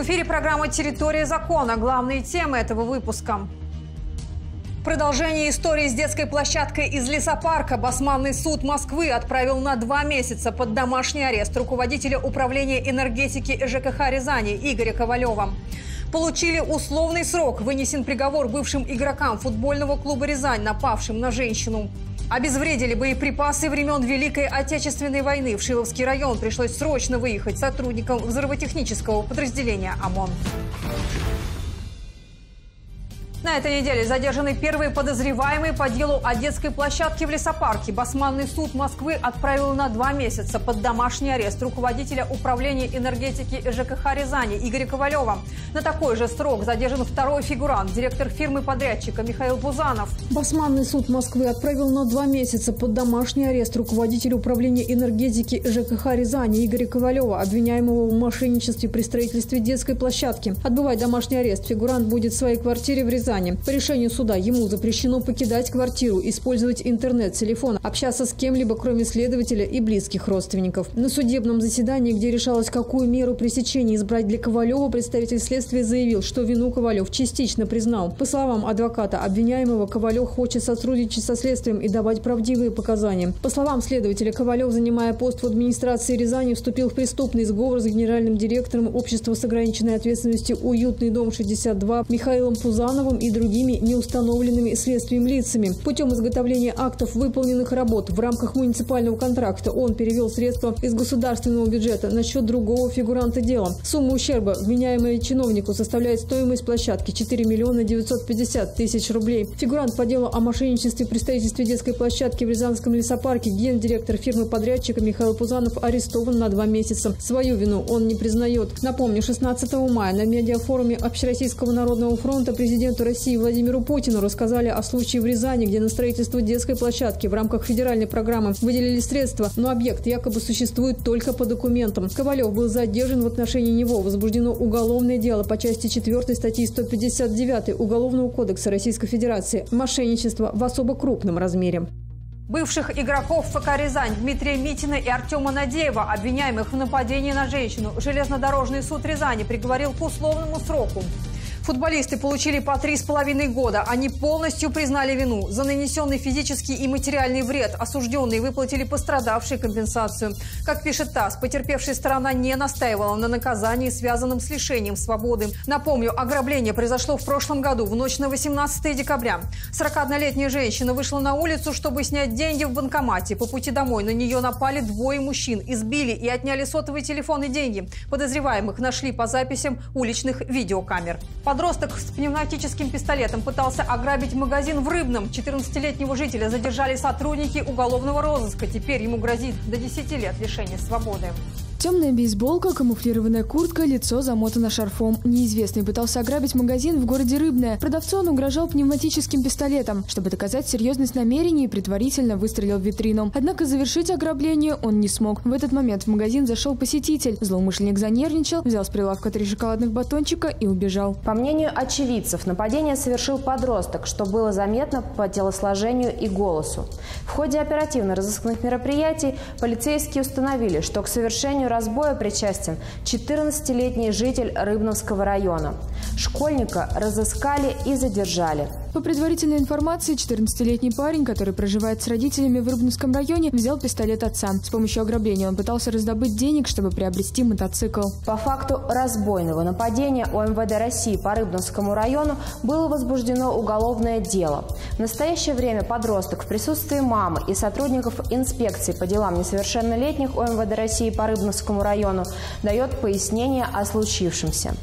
В эфире программа «Территория закона». Главные темы этого выпуска. Продолжение истории с детской площадкой из лесопарка Басманный суд Москвы отправил на два месяца под домашний арест руководителя управления энергетики ЖКХ Рязани Игоря Ковалева. Получили условный срок. Вынесен приговор бывшим игрокам футбольного клуба «Рязань», напавшим на женщину. Обезвредили боеприпасы времен Великой Отечественной войны. В Шиловский район пришлось срочно выехать сотрудникам взрывотехнического подразделения ОМОН. На этой неделе задержаны первые подозреваемые по делу о детской площадке в лесопарке. Басманный суд Москвы отправил на два месяца под домашний арест руководителя управления энергетики ЖКХ Рязани Игоря Ковалева. На такой же срок задержан второй фигурант, директор фирмы-подрядчика Михаил Бузанов. Басманный суд Москвы отправил на два месяца под домашний арест руководителя управления энергетики ЖКХ Рязани Игоря Ковалева, обвиняемого в мошенничестве при строительстве детской площадки. Отбывать домашний арест фигурант будет в своей квартире в Рязани Казани. По решению суда ему запрещено покидать квартиру, использовать интернет, телефон, общаться с кем-либо, кроме следователя и близких родственников. На судебном заседании, где решалось, какую меру пресечения избрать для Ковалева, представитель следствия заявил, что вину Ковалев частично признал. По словам адвоката обвиняемого, Ковалев хочет сотрудничать со следствием и давать правдивые показания. По словам следователя, Ковалев, занимая пост в администрации Рязани, вступил в преступный сговор с генеральным директором общества с ограниченной ответственностью «Уютный дом 62» Михаилом Пузановым и другими неустановленными следствием лицами. Путем изготовления актов выполненных работ в рамках муниципального контракта он перевел средства из государственного бюджета на счет другого фигуранта дела. Сумма ущерба, вменяемая чиновнику, составляет стоимость площадки 4 миллиона 950 тысяч рублей. Фигурант по делу о мошенничестве при строительстве детской площадки в Рязанском лесопарке гендиректор фирмы-подрядчика Михаил Пузанов арестован на два месяца. Свою вину он не признает. Напомню, 16 мая на медиафоруме Общероссийского народного фронта президенту России Владимиру Путину рассказали о случае в Рязани, где на строительство детской площадки в рамках федеральной программы выделили средства, но объект якобы существует только по документам. Ковалев был задержан в отношении него. Возбуждено уголовное дело по части 4 статьи 159 Уголовного кодекса Российской Федерации «Мошенничество в особо крупном размере». Бывших игроков ФК «Рязань» Дмитрия Митина и Артема Надеева, обвиняемых в нападении на женщину, Железнодорожный суд Рязани приговорил к условному сроку. Футболисты получили по три с половиной года. Они полностью признали вину. За нанесенный физический и материальный вред осужденные выплатили пострадавшие компенсацию. Как пишет ТАСС, потерпевшая сторона не настаивала на наказании, связанном с лишением свободы. Напомню, ограбление произошло в прошлом году, в ночь на 18 декабря. 41-летняя женщина вышла на улицу, чтобы снять деньги в банкомате. По пути домой на нее напали двое мужчин, избили и отняли сотовый телефон и деньги. Подозреваемых нашли по записям уличных видеокамер. Подросток с пневматическим пистолетом пытался ограбить магазин в Рыбном. 14-летнего жителя задержали сотрудники уголовного розыска. Теперь ему грозит до 10 лет лишения свободы. Темная бейсболка, камуфлированная куртка, лицо замотано шарфом. Неизвестный пытался ограбить магазин в городе Рыбное. Продавцу он угрожал пневматическим пистолетом. Чтобы доказать серьезность намерений, предварительно выстрелил в витрину. Однако завершить ограбление он не смог. В этот момент в магазин зашел посетитель. Злоумышленник занервничал, взял с прилавка три шоколадных батончика и убежал. По мнению очевидцев, нападение совершил подросток, что было заметно по телосложению и голосу. В ходе оперативно-розыскных мероприятий полицейские установили, что к совершению разбоя причастен 14-летний житель Рыбновского района. Школьника разыскали и задержали. По предварительной информации, 14-летний парень, который проживает с родителями в Рыбновском районе, взял пистолет отца. С помощью ограбления он пытался раздобыть денег, чтобы приобрести мотоцикл. По факту разбойного нападения у МВД России по Рыбновскому району было возбуждено уголовное дело. В настоящее время подросток в присутствии мамы и сотрудников инспекции по делам несовершеннолетних у МВД России по Рыбновскому району дает пояснение о случившемся.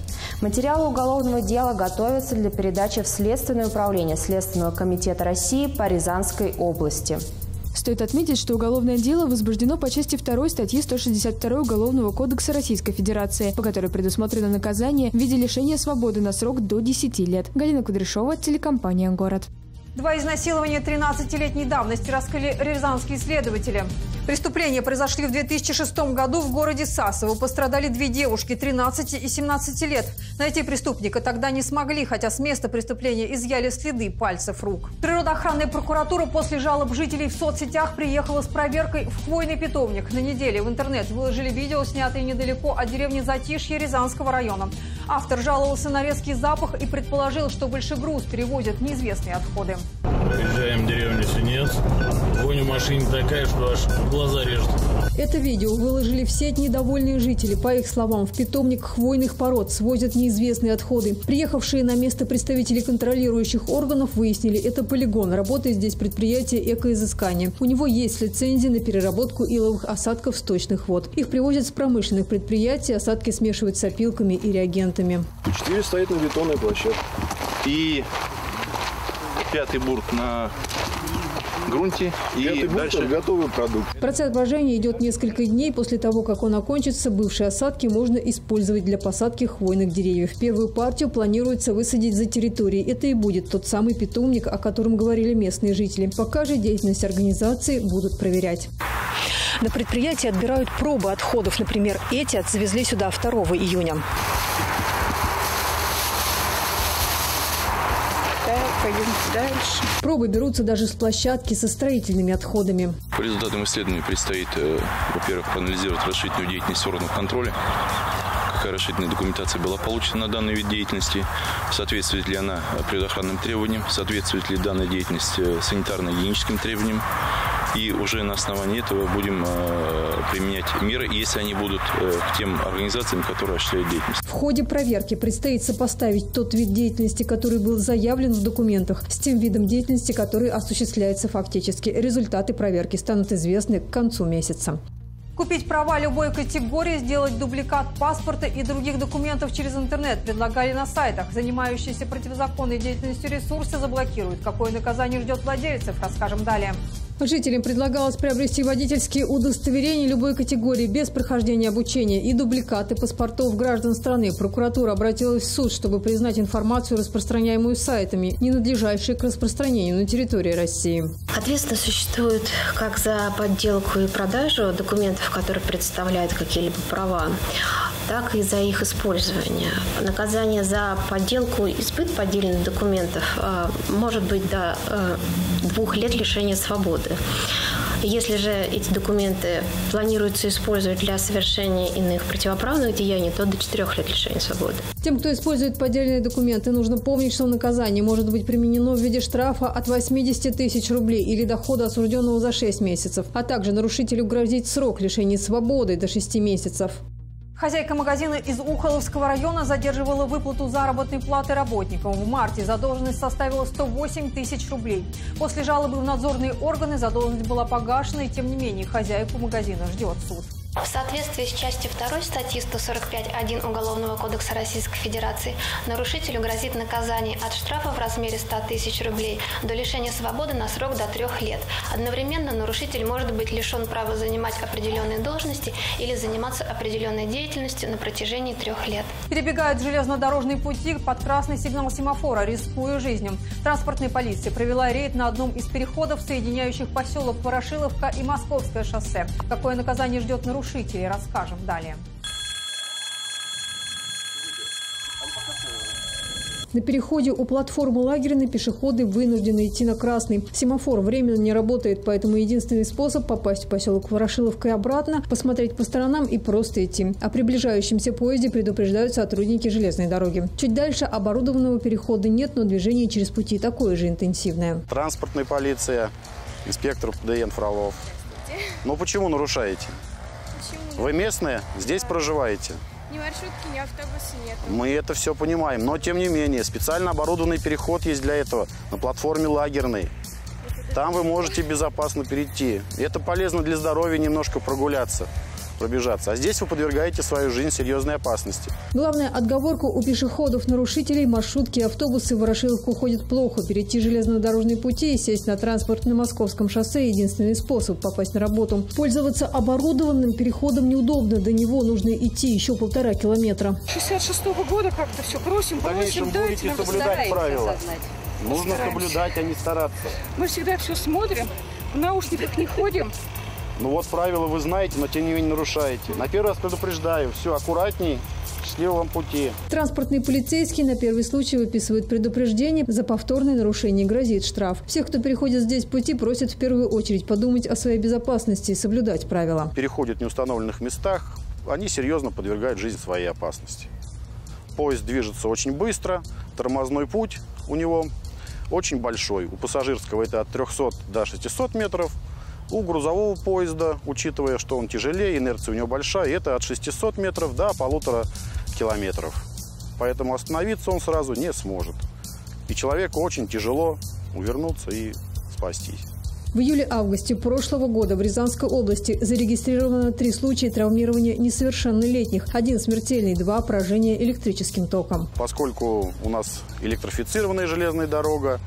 Материалы уголовного дела готовятся для передачи в Следственное управление Следственного комитета России по Рязанской области. Стоит отметить, что уголовное дело возбуждено по части 2 статьи 162 Уголовного кодекса Российской Федерации, по которой предусмотрено наказание в виде лишения свободы на срок до 10 лет. Галина Кудряшова, телекомпания «Город». Два изнасилования 13-летней давности раскрыли рязанские следователи. Преступления произошли в 2006 году в городе Сасово. Пострадали две девушки 13 и 17 лет. Найти преступника тогда не смогли, хотя с места преступления изъяли следы пальцев рук. Природоохранная прокуратура после жалоб жителей в соцсетях приехала с проверкой в хвойный питомник. На неделе в интернет выложили видео, снятые недалеко от деревни Затишье Рязанского района. Автор жаловался на резкий запах и предположил, что большегруз перевозят неизвестные отходы. Приезжаем в деревню Синец. Вонь в машине такая, что аж глаза режет. Это видео выложили в сеть недовольные жители. По их словам, в питомник хвойных пород свозят неизвестные отходы. Приехавшие на место представители контролирующих органов выяснили, это полигон. Работает здесь предприятие экоизыскания. У него есть лицензия на переработку иловых осадков сточных вод. Их привозят с промышленных предприятий, осадки смешивают с опилками и реагентами. Четыре стоит на бетонной площадке. И пятый бурт на грунте. И Пятый дальше готовый продукт. Процесс брожения идет несколько дней. После того, как он окончится, бывшие осадки можно использовать для посадки хвойных деревьев. Первую партию планируется высадить за территорией. Это и будет тот самый питомник, о котором говорили местные жители. Пока же деятельность организации будут проверять. На предприятии отбирают пробы отходов. Например, эти завезли сюда 2 июня. Пойдем дальше. Пробы берутся даже с площадки со строительными отходами. по результатам исследования предстоит, э, во-первых, проанализировать расширительную деятельность органов контроля, какая расширительная документация была получена на данный вид деятельности, соответствует ли она природоохранным требованиям, соответствует ли данная деятельность э, санитарно-гигиеническим требованиям. И уже на основании этого будем э, применять меры, если они будут э, к тем организациям, которые осуществляют деятельность. В ходе проверки предстоит сопоставить тот вид деятельности, который был заявлен в документах, с тем видом деятельности, который осуществляется фактически. Результаты проверки станут известны к концу месяца. Купить права любой категории, сделать дубликат паспорта и других документов через интернет предлагали на сайтах. Занимающиеся противозаконной деятельностью ресурсы заблокируют. Какое наказание ждет владельцев, расскажем далее. Жителям предлагалось приобрести водительские удостоверения любой категории без прохождения обучения и дубликаты паспортов граждан страны. Прокуратура обратилась в суд, чтобы признать информацию, распространяемую сайтами, ненадлежащей к распространению на территории России. Ответственность существует как за подделку и продажу документов, которые представляют какие-либо права, так и за их использование. Наказание за подделку и сбыт поддельных документов э, может быть до э, двух лет лишения свободы. Если же эти документы планируется использовать для совершения иных противоправных деяний, то до четырех лет лишения свободы. Тем, кто использует поддельные документы, нужно помнить, что наказание может быть применено в виде штрафа от 80 тысяч рублей или дохода осужденного за 6 месяцев, а также нарушителю грозить срок лишения свободы до 6 месяцев. Хозяйка магазина из Ухоловского района задерживала выплату заработной платы работникам. В марте задолженность составила 108 тысяч рублей. После жалобы в надзорные органы задолженность была погашена, и тем не менее хозяйку магазина ждет суд. В соответствии с частью 2 статьи 145.1 Уголовного кодекса Российской Федерации нарушителю грозит наказание от штрафа в размере 100 тысяч рублей до лишения свободы на срок до трех лет. Одновременно нарушитель может быть лишен права занимать определенные должности или заниматься определенной деятельностью на протяжении трех лет. Перебегают железнодорожные пути под красный сигнал семафора, рискуя жизнью. Транспортная полиция провела рейд на одном из переходов, соединяющих поселок Ворошиловка и Московское шоссе. Какое наказание ждет нарушителей? расскажем далее. На переходе у платформы лагерной пешеходы вынуждены идти на красный. Семафор временно не работает, поэтому единственный способ попасть в поселок Ворошиловка и обратно – посмотреть по сторонам и просто идти. О приближающемся поезде предупреждают сотрудники железной дороги. Чуть дальше оборудованного перехода нет, но движение через пути такое же интенсивное. Транспортная полиция, инспектор ПДН Фролов. Ну почему нарушаете? Вы местные? Здесь проживаете? Ни маршрутки, ни автобуса нет. Мы это все понимаем, но тем не менее, специально оборудованный переход есть для этого на платформе лагерной. Там вы можете безопасно перейти. Это полезно для здоровья немножко прогуляться пробежаться. А здесь вы подвергаете свою жизнь серьезной опасности. Главная отговорка у пешеходов-нарушителей – маршрутки и автобусы в Ворошиловку ходят плохо. Перейти железнодорожные пути и сесть на транспорт на Московском шоссе – единственный способ попасть на работу. Пользоваться оборудованным переходом неудобно. До него нужно идти еще полтора километра. 66-го года как-то все просим, просим, дайте нам. соблюдать правила. Нужно соблюдать, а не стараться. Мы всегда все смотрим, в наушниках не ходим. Ну вот правила вы знаете, но тем не менее нарушаете. На первый раз предупреждаю. Все, аккуратней, счастливого вам пути. Транспортные полицейские на первый случай выписывают предупреждение. За повторное нарушение грозит штраф. Всех, кто переходит здесь пути, просят в первую очередь подумать о своей безопасности и соблюдать правила. Переходят в неустановленных местах, они серьезно подвергают жизнь своей опасности. Поезд движется очень быстро, тормозной путь у него очень большой. У пассажирского это от 300 до 600 метров, у грузового поезда, учитывая, что он тяжелее, инерция у него большая, это от 600 метров до полутора километров. Поэтому остановиться он сразу не сможет. И человеку очень тяжело увернуться и спастись. В июле-августе прошлого года в Рязанской области зарегистрировано три случая травмирования несовершеннолетних. Один смертельный, два поражения электрическим током. Поскольку у нас электрифицированная железная дорога,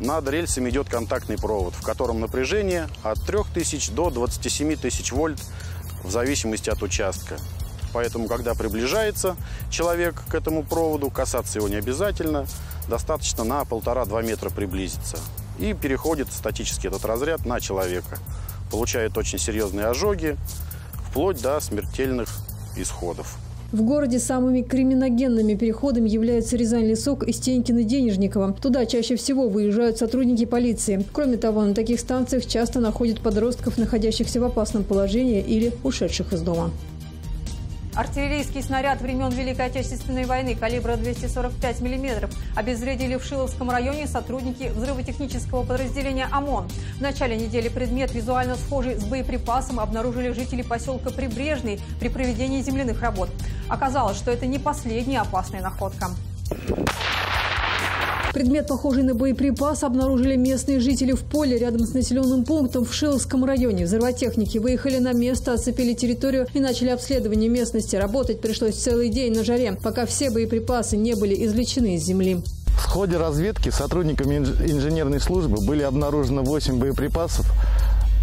над рельсами идет контактный провод, в котором напряжение от 3000 до 27 тысяч вольт в зависимости от участка. Поэтому, когда приближается человек к этому проводу, касаться его не обязательно, достаточно на полтора-два метра приблизиться и переходит статически этот разряд на человека. Получает очень серьезные ожоги, вплоть до смертельных исходов. В городе самыми криминогенными переходами являются Рязань-Лесок и Стенькино-Денежниково. Туда чаще всего выезжают сотрудники полиции. Кроме того, на таких станциях часто находят подростков, находящихся в опасном положении или ушедших из дома. Артиллерийский снаряд времен Великой Отечественной войны калибра 245 мм обезвредили в Шиловском районе сотрудники взрывотехнического подразделения ОМОН. В начале недели предмет, визуально схожий с боеприпасом, обнаружили жители поселка Прибрежный при проведении земляных работ. Оказалось, что это не последняя опасная находка. Предмет, похожий на боеприпас, обнаружили местные жители в поле рядом с населенным пунктом в Шиловском районе. Взрывотехники выехали на место, оцепили территорию и начали обследование местности. Работать пришлось целый день на жаре, пока все боеприпасы не были извлечены из земли. В ходе разведки сотрудниками инженерной службы были обнаружены 8 боеприпасов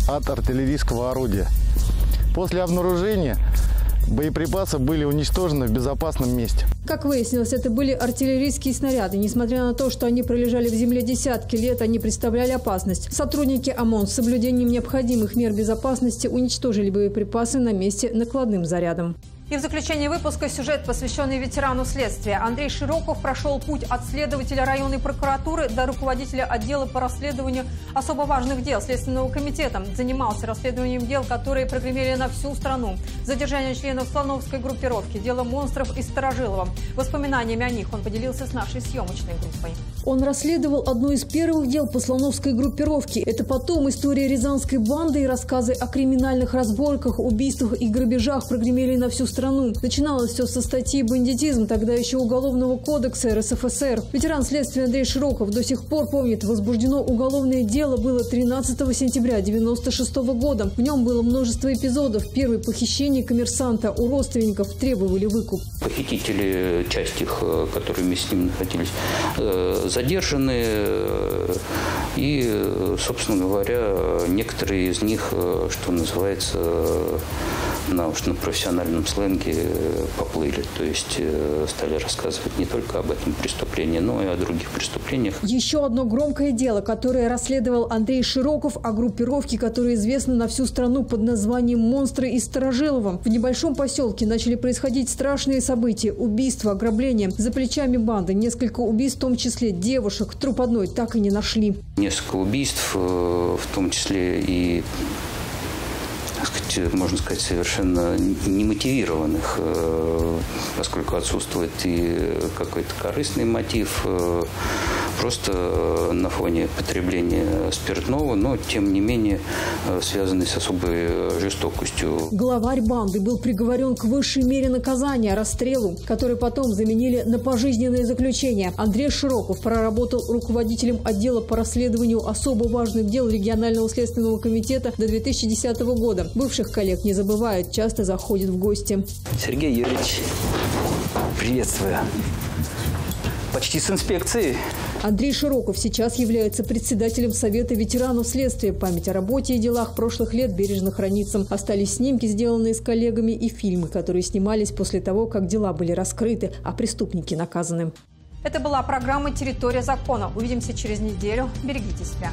от артиллерийского орудия. После обнаружения Боеприпасы были уничтожены в безопасном месте. Как выяснилось, это были артиллерийские снаряды. Несмотря на то, что они пролежали в земле десятки лет, они представляли опасность. Сотрудники ОМОН с соблюдением необходимых мер безопасности уничтожили боеприпасы на месте накладным зарядом. И в заключение выпуска сюжет, посвященный ветерану следствия. Андрей Широков прошел путь от следователя районной прокуратуры до руководителя отдела по расследованию особо важных дел Следственного комитета. Занимался расследованием дел, которые прогремели на всю страну. Задержание членов слоновской группировки, дело монстров из Старожилова. Воспоминаниями о них он поделился с нашей съемочной группой. Он расследовал одно из первых дел по слоновской группировке. Это потом история рязанской банды и рассказы о криминальных разборках, убийствах и грабежах прогремели на всю страну. Начиналось все со статьи «Бандитизм», тогда еще Уголовного кодекса РСФСР. Ветеран следствия Андрей Широков до сих пор помнит, возбуждено уголовное дело было 13 сентября 1996 года. В нем было множество эпизодов. Первое похищение коммерсанта у родственников требовали выкуп. Похитители, часть их, э, которые с ним находились, э, задержаны. Э, и, собственно говоря, некоторые из них, что называется, на уж на профессиональном сленге э, поплыли. То есть э, стали рассказывать не только об этом преступлении, но и о других преступлениях. Еще одно громкое дело, которое расследовал Андрей Широков о группировке, которая известна на всю страну под названием «Монстры из Старожилова». В небольшом поселке начали происходить страшные события – убийства, ограбления. За плечами банды несколько убийств, в том числе девушек. Труп одной так и не нашли. Несколько убийств, э, в том числе и сказать, можно сказать, совершенно немотивированных, э, поскольку отсутствует и какой-то корыстный мотив, э, просто э, на фоне потребления спиртного, но тем не менее связанный с особой жестокостью. Главарь банды был приговорен к высшей мере наказания – расстрелу, который потом заменили на пожизненное заключение. Андрей Широков проработал руководителем отдела по расследованию особо важных дел регионального следственного комитета до 2010 года. Бывших коллег не забывают, часто заходят в гости. Сергей Юрьевич, приветствую. Почти с инспекцией. Андрей Широков сейчас является председателем Совета ветеранов следствия. Память о работе и делах прошлых лет бережно хранится. Остались снимки, сделанные с коллегами, и фильмы, которые снимались после того, как дела были раскрыты, а преступники наказаны. Это была программа «Территория закона». Увидимся через неделю. Берегите себя.